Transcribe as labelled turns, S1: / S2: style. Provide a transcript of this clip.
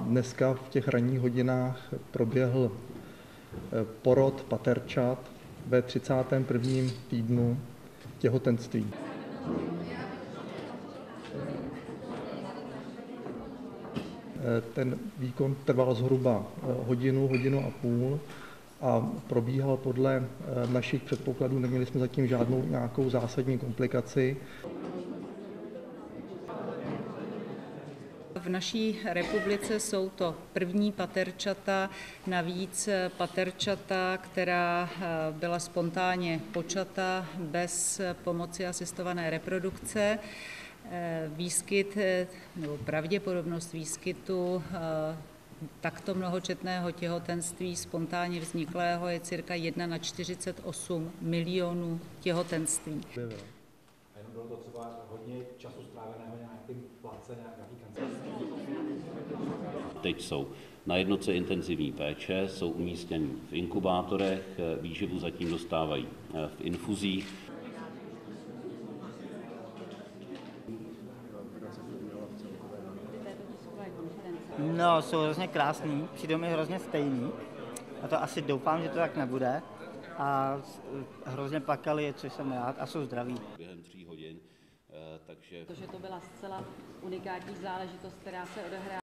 S1: dneska v těch ranních hodinách proběhl eh, porod paterčat ve 31. týdnu těhotenství. Eh, Ten výkon trval zhruba eh, hodinu, hodinu a půl a probíhal podle našich předpokladů. Neměli jsme zatím žádnou nějakou zásadní komplikaci.
S2: V naší republice jsou to první paterčata, navíc paterčata, která eh, byla spontánně počata bez pomoci asistované reprodukce. Eh, Výskyt eh, nebo pravděpodobnost výskytu takto mnohočetného těhotenství spontánně vzniklého je cirka 1 na 48 milionů těhotenství.
S3: Jenom bylo to třeba hodně času stráveného nějakým place, nějaký kancelář.
S4: Teď jsou na jednotce intenzivní péče, jsou umístěni v inkubátorech, výživu zatím dostávají eh, v infuzích.
S5: No, jsou hrozně krásný, přijdou mi hrozně stejný. A to asi doufám, že to tak nebude. A s- hrozně plakali, což jsem rád, a jsou zdraví.
S4: během tří hodin, eh, takže
S6: protože to byla zcela unikátní záležitost, která se odehrála